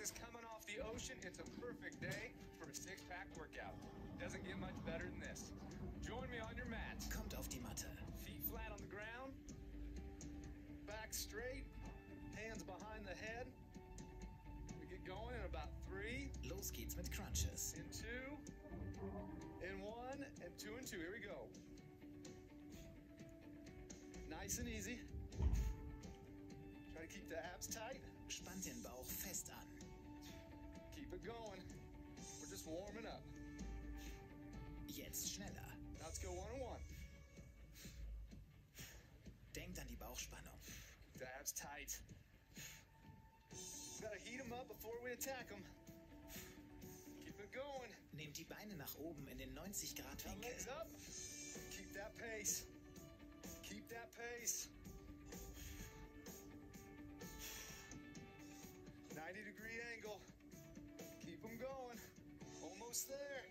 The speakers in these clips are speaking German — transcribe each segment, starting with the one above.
breeze is coming off the ocean. It's a perfect day for a six pack workout. Doesn't get much better than this. Join me on your mat. Kommt auf die Matte. Feet flat on the ground. Back straight. Hands behind the head. We get going in about three, Los geht's mit Crunches. in two, in one, and two and two. Here we go. Nice and easy. Try to keep the abs tight. Spannt den Bauch fest an. Going. We're just warming up. Jetzt schneller. Let's go one on one. Denkt an die Bauchspannung. The abs tight. Gotta heat them up before we attack them. Keep it going. Nehmt die Beine nach oben in den 90 Grad Winkel. legs up. Keep that pace. Keep that pace. 90 degree angle. Going. Almost there.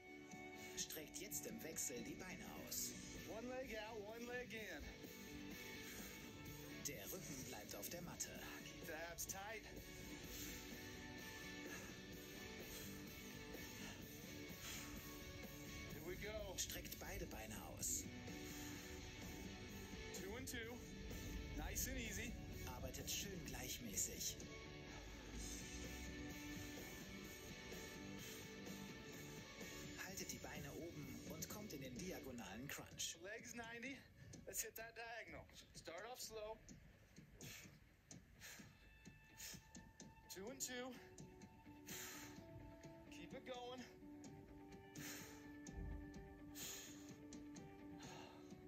Streckt jetzt im Wechsel die Beine aus. One leg out, one leg in. Der Rücken bleibt auf der Matte. Keep the abs tight. Here we go. Streckt beide Beine aus. Two and two. Nice and easy. Arbeitet schön gleichmäßig. Crunch. Legs 90. Let's hit that diagonal. Start off slow. Two and two. Keep it going.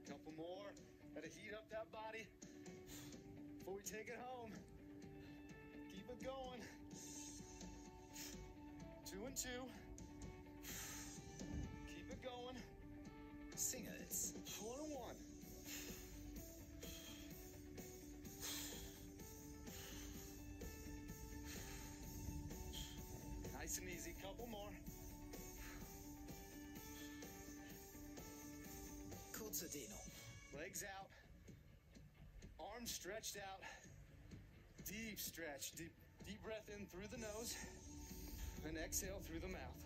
Couple more. Gotta heat up that body before we take it home. Keep it going. Two and two. Nice and easy. Couple more. Kurze Legs out. Arms stretched out. Deep stretch. Deep, deep breath in through the nose. And exhale through the mouth.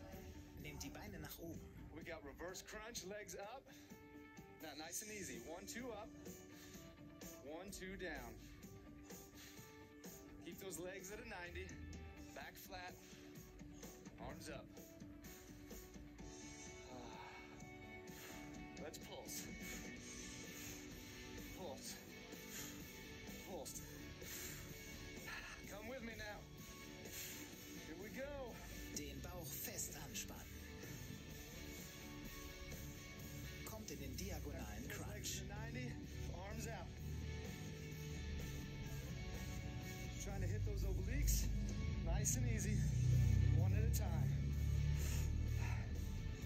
Nehmt die Beine nach oben. We got reverse crunch, legs up. Now nice and easy. One, two up. One, two down. Keep those legs at a 90. Back flat. Arms up. Ah. Let's pulse. Pulse. Pulse. Come with me now. Here we go. Den Bauch fest anspannen. Kommt in den diagonalen Crunch. 90, arms out. Trying to hit those obliques nice and easy, one at a time.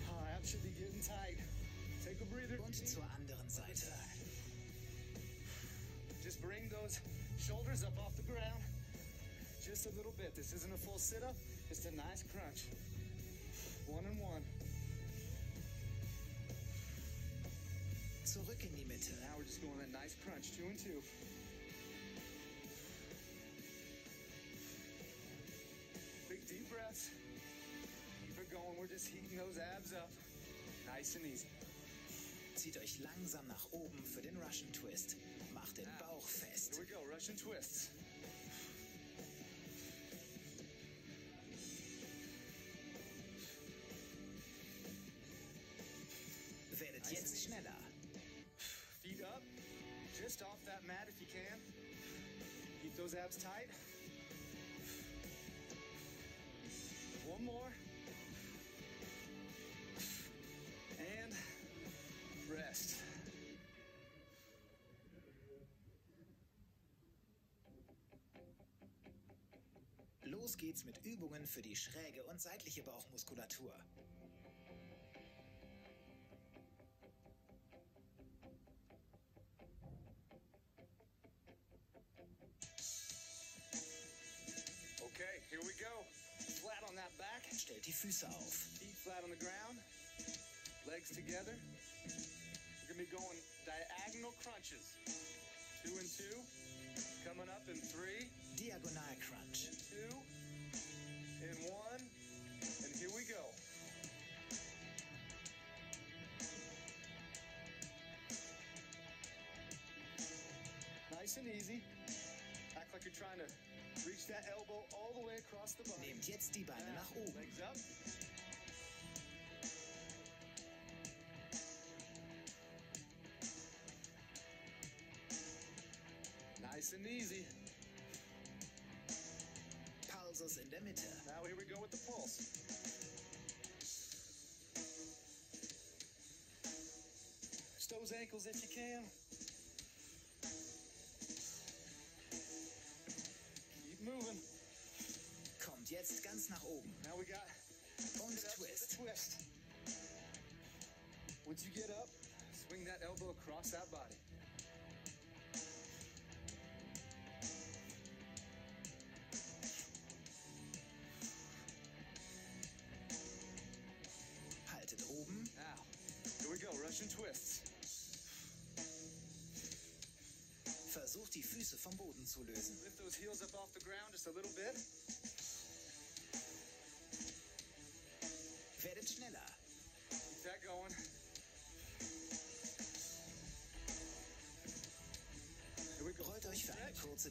Oh, abs should be getting tight. Take a breather. Und zur anderen Seite. Just bring those shoulders up off the ground just a little bit. This isn't a full sit up, it's a nice crunch. One and one. Zurück in die Mitte. Now we're just going that nice crunch, two and two. Going. We're just heating those abs up. Nice and easy. Zieht euch langsam nach oben für den Russian Twist. Macht den Bauch fest. Here we go, Russian twists. Werdet jetzt schneller. Feet up, just off that mat if you can. Keep those abs tight. One more. Geht's mit Übungen für die schräge und seitliche Bauchmuskulatur. Okay, here we go. Flat on that back, Stellt die Füße auf. feet flat on the ground, legs together. We're gonna be going diagonal crunches. Two and two. Coming up in three, Diagonal Crunch. two, in one, and here we go. Nice and easy. Act like you're trying to reach that elbow all the way across the body. Nehmt jetzt die Beine nach oben. Legs up. Nice and easy. Those ankles if you can. Keep moving. Kommt jetzt ganz nach oben. Now we got Und Get up with Twist. twist. Once you get up, swing that elbow across that body.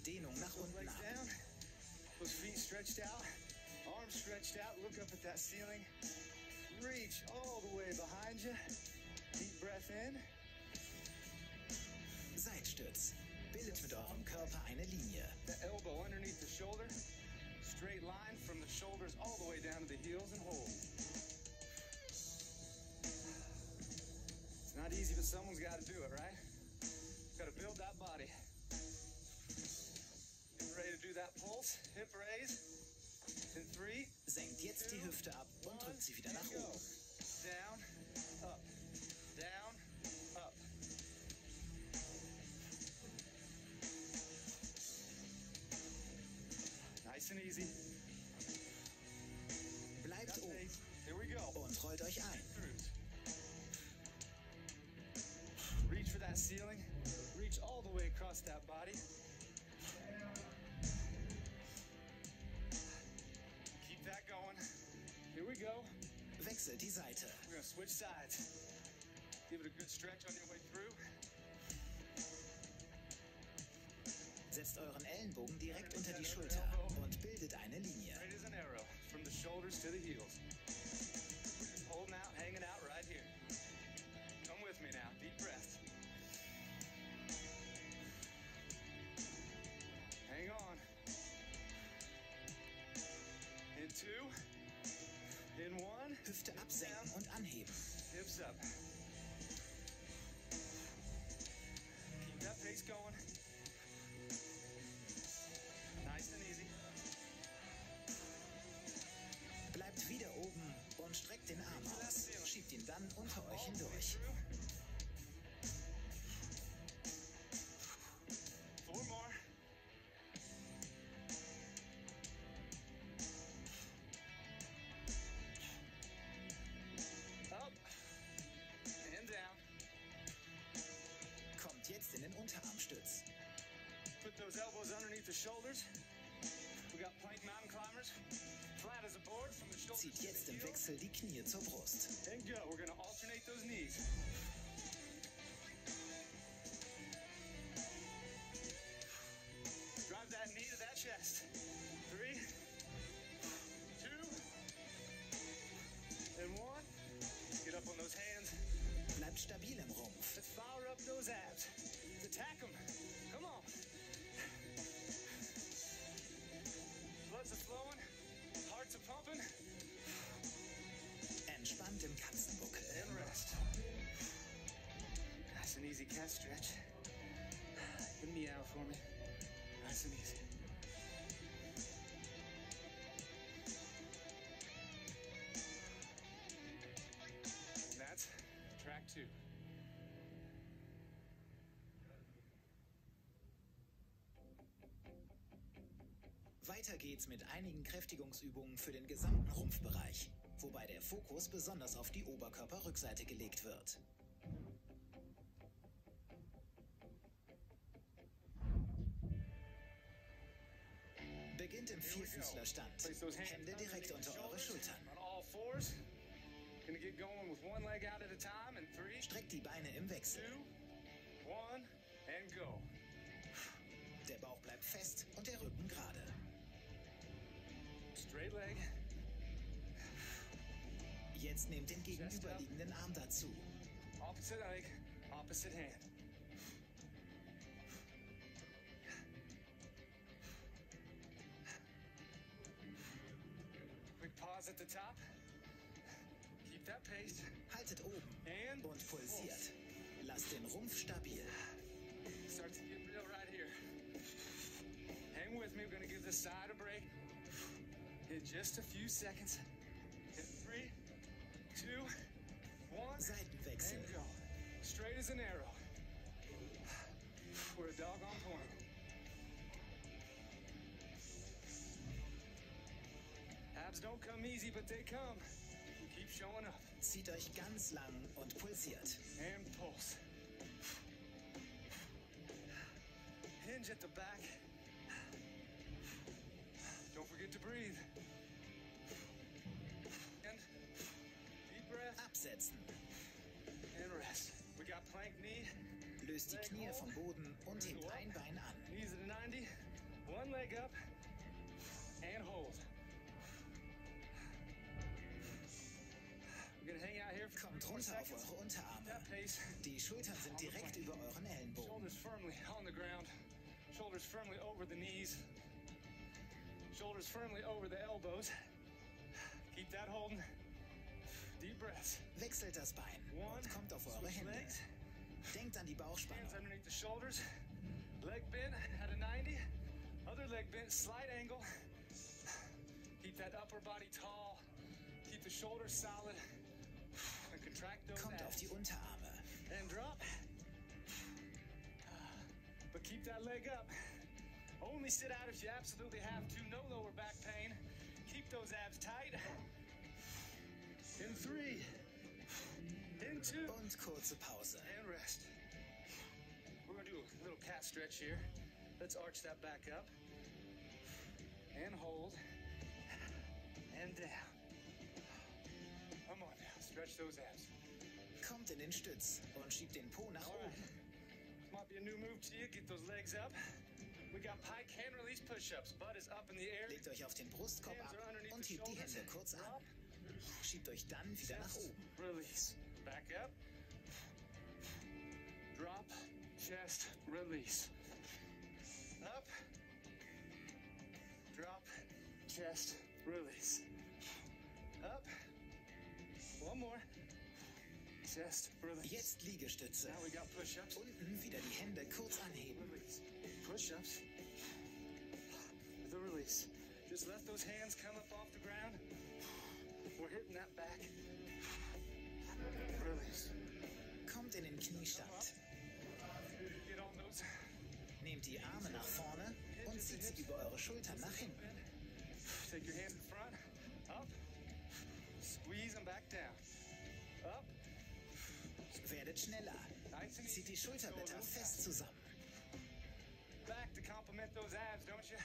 Dehnung nach unten ab. Those feet stretched out. Arms stretched out. Look up at that ceiling. Reach all the way behind you. Deep breath in. Seitstütz. Bildet mit eurem Körper eine Linie. The elbow underneath the shoulder. Straight line from the shoulders all the way down to the heels and hold. It's not easy, but someone's got to do it, right? Pulse. Hip raise. In three, Senkt jetzt die Hüfte ab und drückt sie wieder nach and go. oben. Down, up, down, up. Nice and easy. Bleibt oben. Here we go. und rollt euch ein. Reach for that ceiling. Reach all the way across that Wechselt die Seite. We're gonna switch sides. Give it a good stretch on your way through. Setzt euren Ellenbogen direkt unter die Schulter und bildet eine Linie. Straight as an arrow, from the shoulders to the heels. Holding out, hanging out right here. Come with me now. Deep breath. Hang on. In two. In one. Hüfte absenken und anheben. Hips up. Keep that pace going. Shoulders. We got plank mountain climbers. Flat as a board from the shoulders. Zieht jetzt im Wechsel die Knie zur Brust. And go. We're gonna alternate those knees. Drive that knee to that chest. Three, two, and one. Get up on those hands. Bleibt stabil im Rumpf. Let's fire up those abs. Attack them. Entspannt im Katzenbuckel. And rest. Nice and easy cat stretch. Give me out for me. Nice and easy. That's track two. Weiter geht's mit einigen Kräftigungsübungen für den gesamten Rumpfbereich, Fokus besonders auf die Oberkörperrückseite gelegt wird. Beginnt im Vierfüßlerstand. Hände direkt unter eure Schultern. Streckt die Beine im Wechsel. Der Bauch bleibt fest und der Rücken gerade. Straight leg, Jetzt nehmt den gegenüberliegenden Arm dazu. opposite leg, opposite hand. Quick pause at the top. Keep that pace. Haltet oben And und pulsiert. Lasst den Rumpf stabil. Starts to get real right here. Hang with me. We're gonna give this side a break. In just a few seconds. Two, one, and go. Straight as an arrow. We're a dog on point. Abs don't come easy, but they come. We keep showing up. Zieht euch ganz lang und pulsiert. And pulse. Hinge at the back. Don't forget to breathe. Absetzen. Löst die Knie vom Boden und hebt ein Bein an. knees at a 90, one leg up, and hold. We're gonna hang out here for Kommt 20 runter auf eure Unterarme. Die Schultern sind direkt über euren Ellenbogen. Shoulders firmly on the ground. Shoulders firmly over the knees. Shoulders firmly over the elbows. Keep that holding. Deep breaths. Wechselt das Bein und kommt auf eure Hände. Denkt an die Bauchspannung. Leg bent at a 90. Other leg bent, slight angle. Keep that upper body tall. Keep the shoulders solid. And contract those Kommt auf die Unterarme. And drop. But keep that leg up. Only sit out if you absolutely have to. No lower back pain. Keep those abs tight. In three. In two. Und kurze Pause. And rest. We're gonna do a little cat stretch here. Let's arch that back up. And hold. And down. Come on now. Stretch those abs. Kommt in den Stütz und schiebt den Po nach oben. This might be a new move to you. Get those legs up. We got pike hand release push-ups. Butt is up in the air. Legt euch auf den Brustkorb ab und hebt die. Hände kurz an. Schiebt euch dann wieder nach oben. release. Back up. Drop. Chest. Release. Up. Drop. Chest. Release. Up. One more. Chest. Release. Jetzt Liegestütze. Now we got push-ups. Unten wieder die Hände kurz anheben. Push-ups. A release. Just let those hands come up off the ground. That back. Release. Kommt in den Kniestand. Nehmt die Arme nach vorne und zieht sie über eure Schultern nach hinten. Take your hands in front. Up. Squeeze them back down. Up. Werdet schneller. Zieht die Schulterblätter fest zusammen. Back to complement those abs, don't you?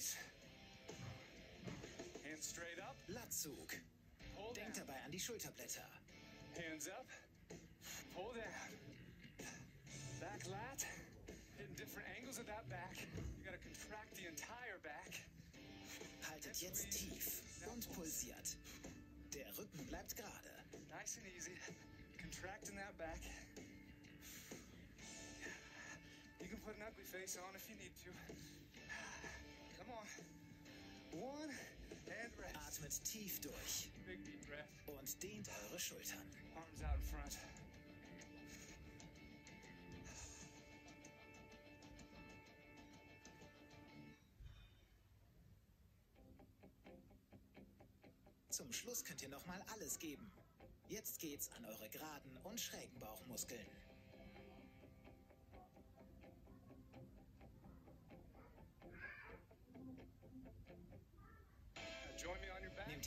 Release. Hands straight up. Latzug. Denkt dabei an die Schulterblätter. Hands up. Pull down. Back lat. Hitting different angles of that back. You gotta contract the entire back. Haltet jetzt tief und pulsiert. Der Rücken bleibt gerade. Nice and easy. Contracting that back. You can put an ugly face on if you need to. One and rest. Atmet tief durch Big deep breath. und dehnt eure Schultern. Arms out in front. Zum Schluss könnt ihr nochmal alles geben. Jetzt geht's an eure geraden und schrägen Bauchmuskeln.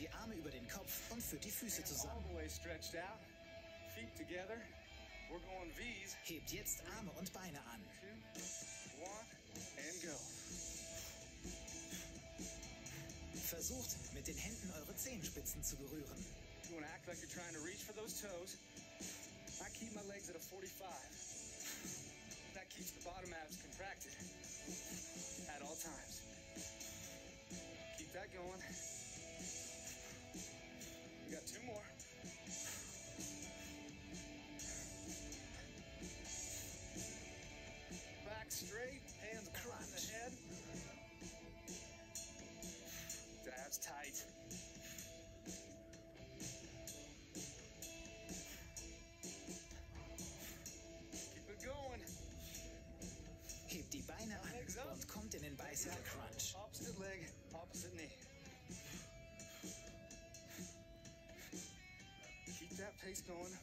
Die Arme über den Kopf und führt die Füße zusammen. Hebt jetzt Arme und Beine an. Versucht, mit den Händen eure Zehenspitzen zu berühren. You want to act like you're trying to reach for those toes. I keep my legs at a 45. That keeps the bottom abs contracted at all times. Keep that going. That going.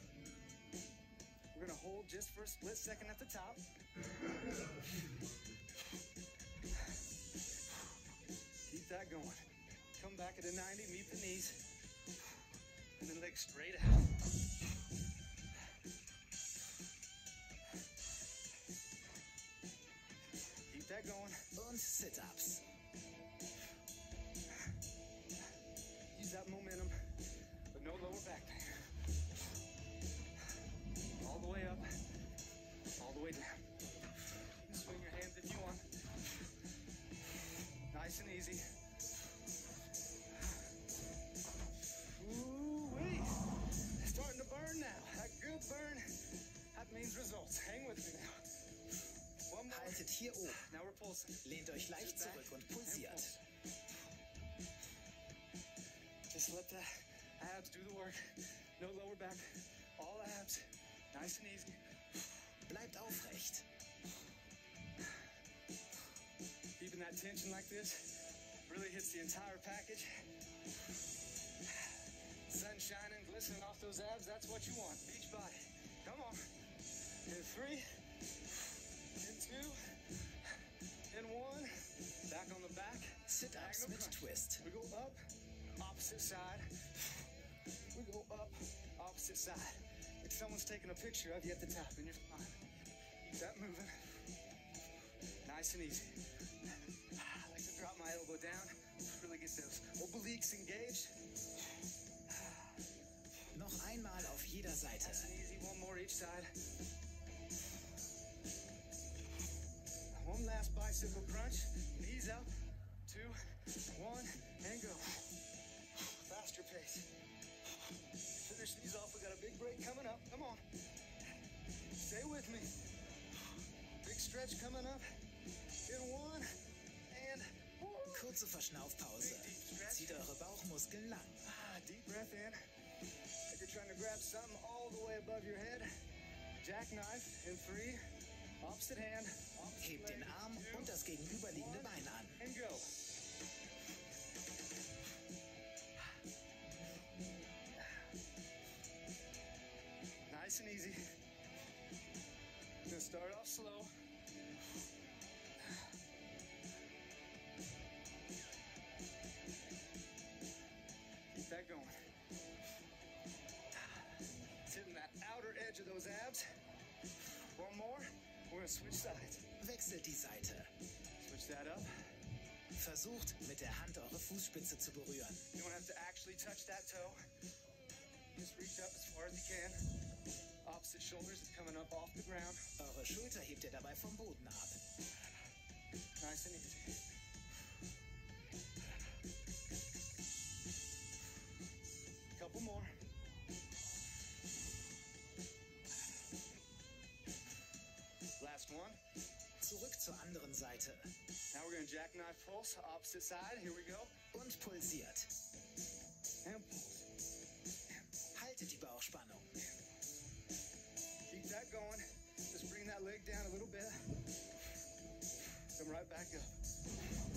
We're gonna hold just for a split second at the top. Keep that going. Come back at a 90, meet the knees. And then legs straight out. Keep that going. Und Sit-Ups. Hier oben. Lehnt euch leicht zurück und pulsiert. Just let the abs do the work. No lower back. All abs. Nice and easy. Bleibt aufrecht. Keeping that tension like this really hits the entire package. Sun shining, glistening off those abs. That's what you want. Beach body. Come on. In three. In two. In one. Back on the back. Diagonal mit crunch. Twist. We go up, opposite side. We go up, opposite side. Like someone's taking a picture of you at the top and you're fine. Keep that moving. Nice and easy. Ah, I like to drop my elbow down. Really get those obliques engaged. Noch einmal auf jeder Seite. Nice and easy. One more each side. One last bicycle crunch. Knees up. Two, one, and go. Faster pace. Finish these off. We got a big break coming up. Come on. Stay with me. Big stretch coming up. In one, and. Kurze Verschnaufpause. Zieht eure Bauchmuskeln lang. Ah, deep breath in. Like you're trying to grab something all the way above your head. Jackknife in three. Hebt den Arm und das gegenüberliegende Bein an. Nice and easy. Gonna start off slow. Switch sides. Wechselt die Seite. Switch that up. Versucht, mit der Hand eure Fußspitze zu berühren. You don't have to actually touch that toe. Just reach up as far as you can. Opposite shoulders is coming up off the ground. Eure Schulter hebt ihr dabei vom Boden ab. Nice and easy. Couple more. One. Zurück zur anderen Seite. Now we're gonna jackknife pulse, opposite side. Here we go. Und pulsiert. And pulse. Haltet die Bauchspannung. Keep that going. Just bring that leg down a little bit. Come right back up.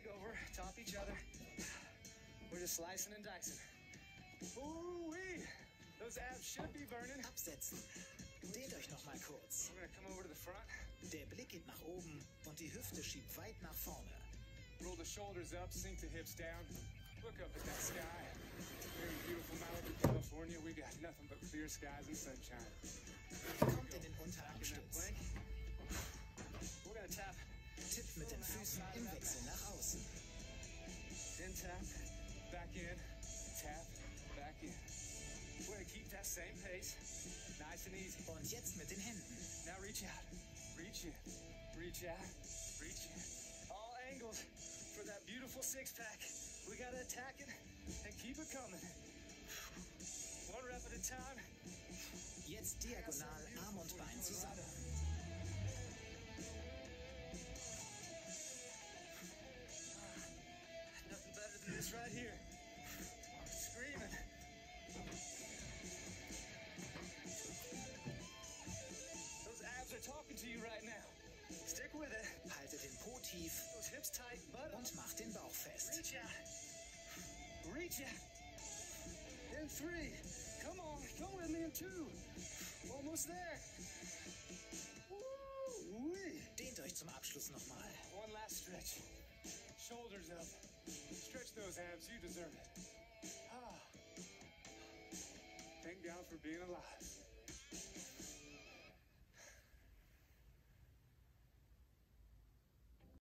Leg over, top each other. We're just slicing and dicing. Ooh wee! Those abs should be burning. Absetzen. Dehnt euch noch mal kurz. We're gonna come over to the front. Der Blick geht nach oben und die Hüfte schiebt weit nach vorne. Roll the shoulders up, sink the hips down. Look up at that sky. Very beautiful Malibu, California. We got nothing but clear skies and sunshine. Kommt in den In Unterarmstütz. We're gonna tap Tippt mit den Füßen im Wechsel nach außen. in tap. Back in, tap, back in. We're keep that same pace. Nice and easy. Und jetzt mit den Händen. Now reach out. Reach in, reach out, reach in. All angles for that beautiful six pack. We gotta attack it and keep it coming. One rep at a time. Jetzt diagonal Arm und Bein zusammen. Better than this right here. Screaming. Those abs are talking to you right now. Stick with it. Haltet den Po tief Those hips tight, und macht den Bauch fest. Reach out. Reach out. In three. Come on. Come with me in two. Almost there. Woo-wee. Dehnt euch zum Abschluss nochmal. One last stretch. Shoulders up. Stretch those abs, you deserve it. Ah. Thank God for being alive.